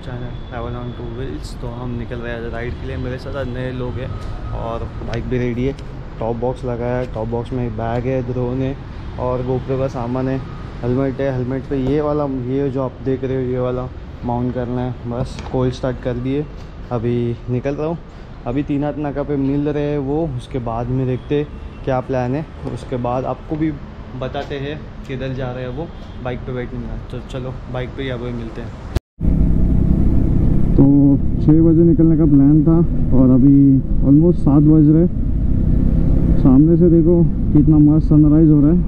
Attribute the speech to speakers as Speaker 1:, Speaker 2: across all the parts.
Speaker 1: YouTube channel travel on two wheels तो हम निकल रहे हैं राइड के लिए। मेरे साथ नए लोग हैं और बाइक भी रेडी है। टॉप बॉक्स लगाया है टॉप बॉक्स में बैग है ड्रोन है और गोप्रो का सामान है। हेलमेट है हेलमेट पे ये वाला, ये जो आप देख रहे हो, ये वाला माउंट करना है। बस कोल्ड स्टार्ट कर दिए। अभी निकल रहा हूँ। अभी तीन हाथ नाका पे मिल रहे हैं वो, उसके बाद में देखते क्या प्लान है। उसके बाद आपको भी बताते हैं किधर जा रहे हैं वो। बाइक पे बैठने तो चलो बाइक पे ही अब मिलते हैं।
Speaker 2: छः बजे निकलने का प्लान था और अभी ऑलमोस्ट सात बज रहे सामने से देखो कितना मस्त सनराइज़ हो रहा है।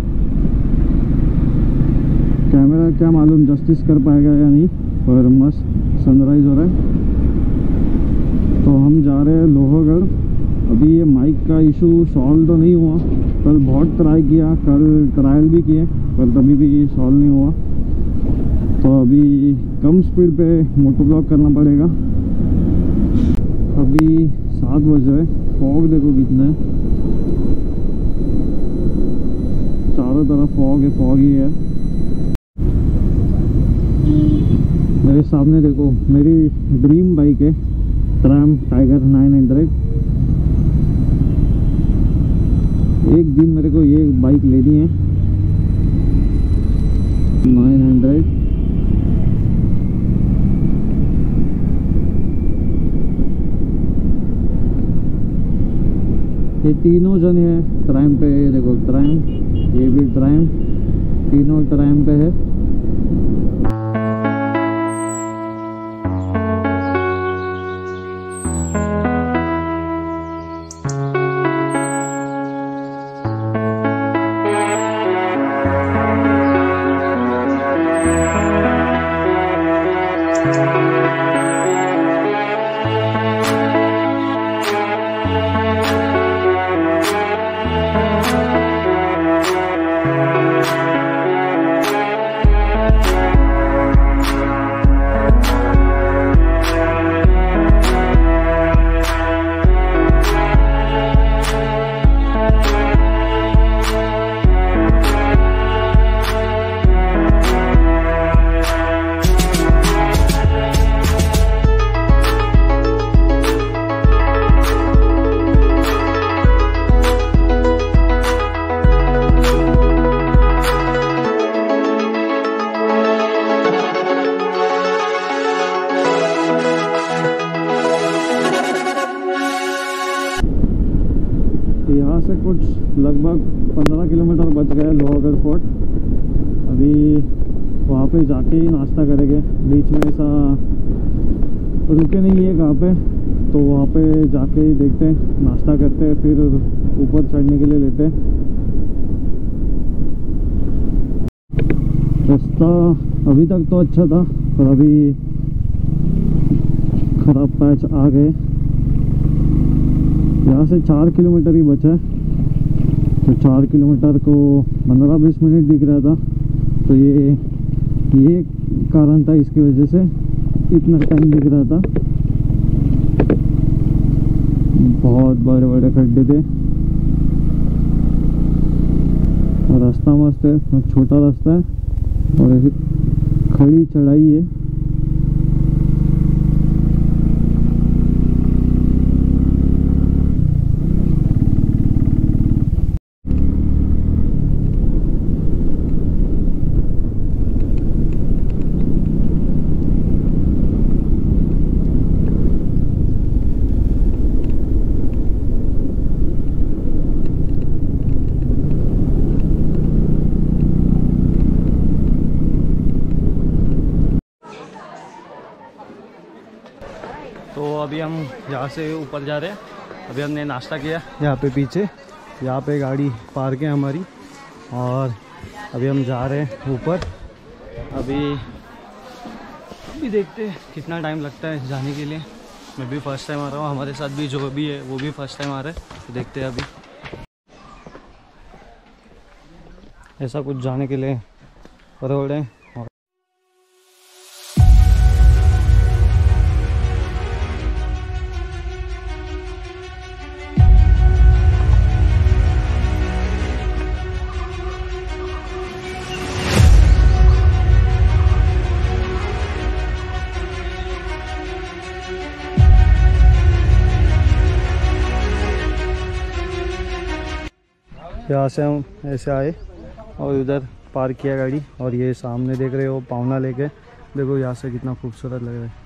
Speaker 2: कैमरा क्या मालूम जस्टिस कर पाएगा या नहीं, पर मस्त सनराइज़ हो रहा है। तो हम जा रहे हैं लोहगढ़। अभी ये माइक का इशू सॉल्व तो नहीं हुआ। कल बहुत ट्राई किया, कल ट्रायल भी किए, पर तभी भी सॉल्व नहीं हुआ। तो अभी कम स्पीड पे मोटो ब्लॉक करना पड़ेगा। अभी सात बज रहे फॉग देखो कितना। है चारों तरफ़ फॉग है फॉग ही है। मेरे सामने देखो, मेरी ड्रीम बाइक है ट्रैम टाइगर 900 एक दिन मेरे को ये बाइक लेनी है। 900 ये तीनों जने है, ट्राइम पे ये देखो, ट्राइम, ये भी ट्राइम, तीनों ट्राइम पे है। से कुछ लगभग पंद्रह किलोमीटर बच गए लोहागढ़ फोर्ट। अभी वहाँ पे जाके ही नाश्ता करेंगे। बीच में ऐसा रुके नहीं है कहाँ पे तो वहाँ पे जाके ही देखते हैं, नाश्ता करते हैं, फिर ऊपर चढ़ने के लिए लेते हैं। रास्ता अभी तक तो अच्छा था, पर अभी खराब पैच आ गए। यहाँ से चार किलोमीटर ही बचा है। तो चार किलोमीटर को पंद्रह बीस मिनट दिख रहा था। तो ये ये कारण था इसकी वजह से इतना टाइम दिख रहा था। बहुत बड़े बड़े खड्डे थे। रास्ता मस्त है, छोटा रास्ता है और ऐसी खड़ी चढ़ाई है
Speaker 1: तो अभी हम यहाँ से ऊपर जा रहे हैं। अभी हमने नाश्ता किया। यहाँ पे पीछे, यहाँ पे गाड़ी पार्क है हमारी। और अभी हम जा रहे हैं ऊपर। अभी अभी देखते हैं कितना टाइम लगता है जाने के लिए। मैं भी फ़र्स्ट टाइम आ रहा हूँ, हमारे साथ भी जो भी है, वो भी फ़र्स्ट टाइम आ रहा है। तो देखते हैं अभी। ऐसा कुछ जाने के लिए रोड है। यहाँ से हम ऐसे आए और उधर पार्क किया गाड़ी और ये सामने देख रहे हो पावना लेके। देखो यहाँ से कितना खूबसूरत लग रहा है।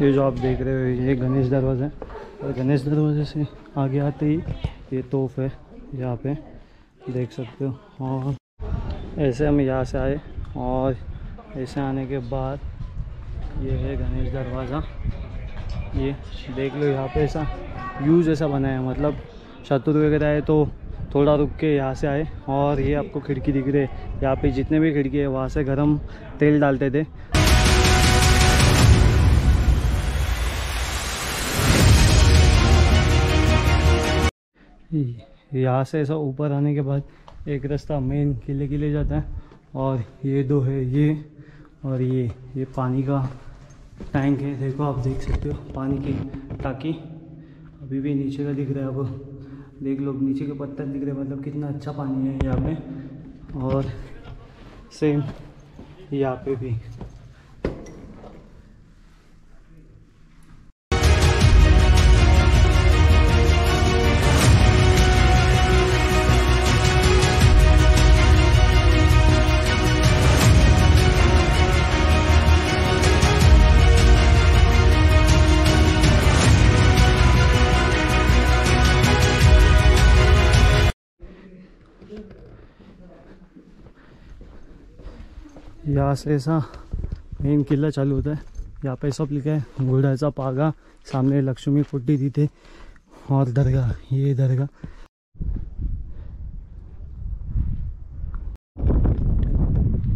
Speaker 1: ये जो आप देख रहे हो, ये गणेश दरवाज़ा है। और गणेश दरवाजे से आगे आते ही ये तोफ है। यहाँ पे देख सकते हो, और ऐसे हम यहाँ से आए, और ऐसे आने के बाद ये है गणेश दरवाज़ा। ये देख लो यहाँ पे ऐसा व्यू जैसा बना है मतलब शत्रु वगैरह है तो थोड़ा रुक के यहाँ से आए, और ये आपको खिड़की दिख रही है। यहाँ पे जितने भी खिड़की है, वहाँ से गर्म तेल डालते थे। यहाँ से ऐसा ऊपर आने के बाद एक रास्ता मेन किले के लिए जाता है और ये दो है ये और ये ये पानी का टैंक है। देखो आप देख सकते हो पानी की टाकी अभी भी नीचे का दिख रहा है। अब देख लो, नीचे के पत्थर दिख रहे मतलब कितना अच्छा पानी है यहाँ पे। और सेम यहाँ पे भी। यहाँ से ऐसा मेन किला चालू होता है। यहाँ पे सब लिखा है, घोड़ाचा पागा, सामने लक्ष्मी कुट्टी दी थे और दरगाह, ये दरगाह।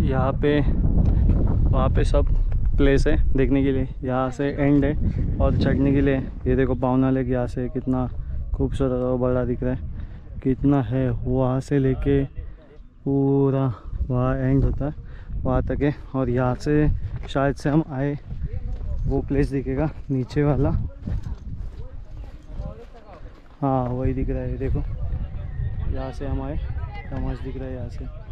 Speaker 1: यहाँ पे, वहाँ पे सब प्लेस है देखने के लिए। यहाँ से एंड है और चढ़ने के लिए। ये देखो पावना लेक, यहाँ से कितना खूबसूरत और बड़ा दिख रहा है। कितना है, वहाँ से लेके पूरा, वहाँ एंड होता है। वहाँ तक है और यहाँ से शायद से हम आए, वो प्लेस दिखेगा, नीचे वाला। हाँ वही दिख रहा है देखो। यहाँ से हम आए समझ दिख रहा है यहाँ से।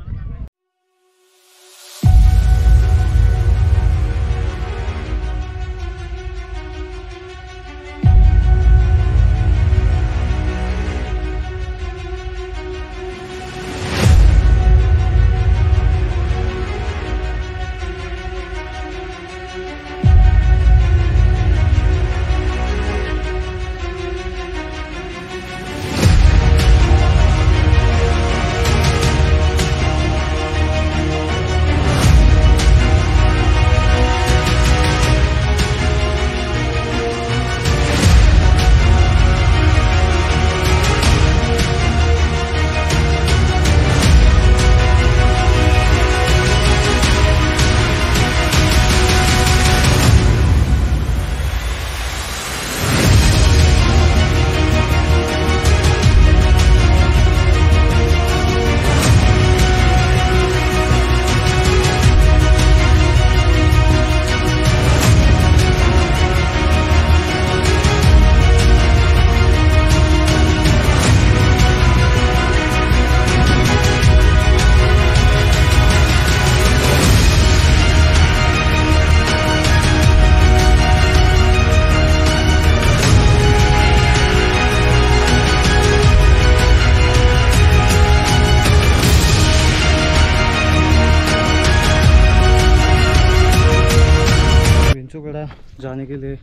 Speaker 1: जाने के लिए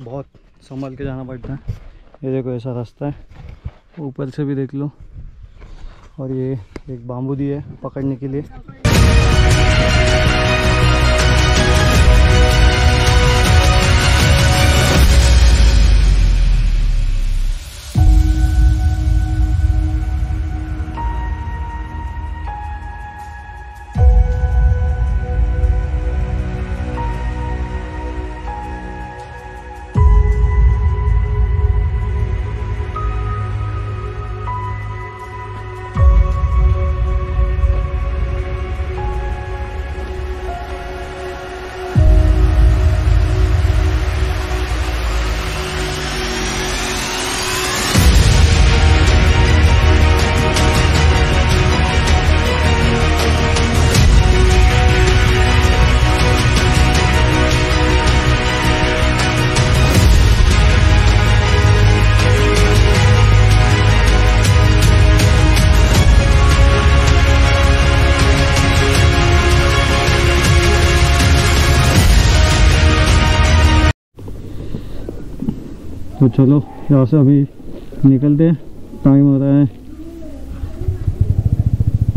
Speaker 1: बहुत संभल के जाना पड़ता है। ये देखो, ऐसा रास्ता है। ऊपर से भी देख लो। और ये एक बाम्बू दी है पकड़ने के लिए।
Speaker 2: तो चलो, यहाँ से अभी निकलते हैं टाइम हो रहा है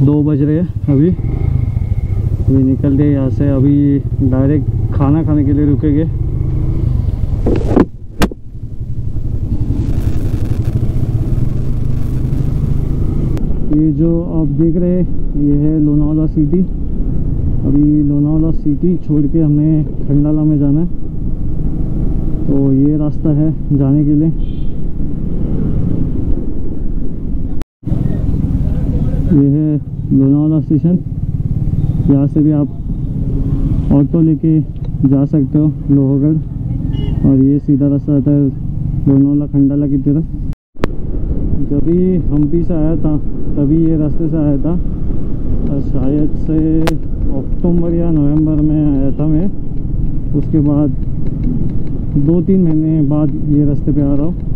Speaker 2: दो बज रहे हैं अभी। अभी निकलते हैं यहाँ से, अभी डायरेक्ट खाना खाने के लिए रुकेंगे। ये जो आप देख रहे हैं, ये है लोनावाला सिटी अभी लोनावाला सिटी छोड़ के हमें खंडाला में जाना है। तो ये रास्ता है जाने के लिए। ये है लोनावाला स्टेशन। यहाँ से भी आप ऑटो लेके जा सकते हो, लोहगढ़। और ये सीधा रास्ता आता है लोनावाला खंडाला की तरफ़। जब भी हम्पी से आया था, तभी ये रास्ते से आया था। शायद से अक्टूबर या नवंबर में आया था मैं। उसके बाद दो तीन महीने बाद ये रास्ते पे आ रहा हूँ।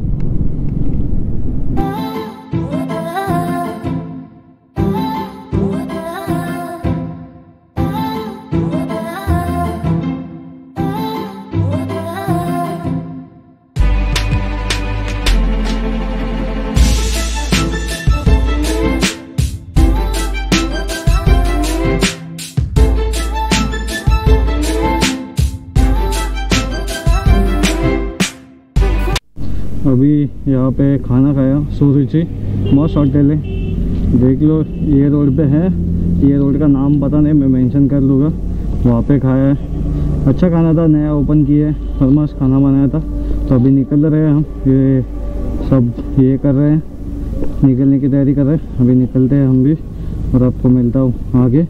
Speaker 2: यहाँ पे खाना खाया सुरुचि मस्त होटल है देख लो, ये रोड पे है, ये रोड का नाम पता नहीं, मैं मेंशन कर लूँगा वहाँ पे खाया है। अच्छा खाना था, नया ओपन किया है और मस्त खाना बनाया था। तो अभी निकल रहे हैं हम, ये सब ये कर रहे हैं, निकलने की तैयारी कर रहे हैं। अभी निकलते हैं हम भी, और आपको मिलता हूँ आगे।